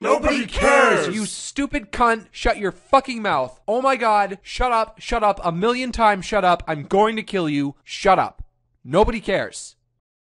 Nobody cares. You stupid cunt. Shut your fucking mouth. Oh my god. Shut up. Shut up. A million times shut up. I'm going to kill you. Shut up. Nobody cares.